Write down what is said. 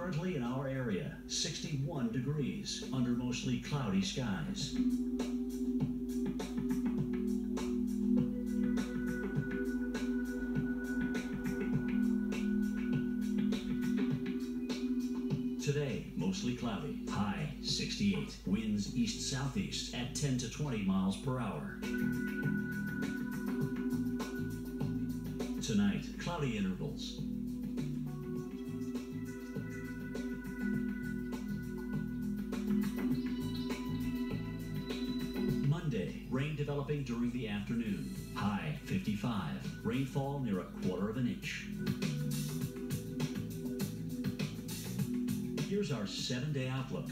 Currently in our area, 61 degrees under mostly cloudy skies. Today, mostly cloudy. High 68. Winds east southeast at 10 to 20 miles per hour. Tonight, cloudy intervals. Developing during the afternoon. High 55. Rainfall near a quarter of an inch. Here's our seven day outlook.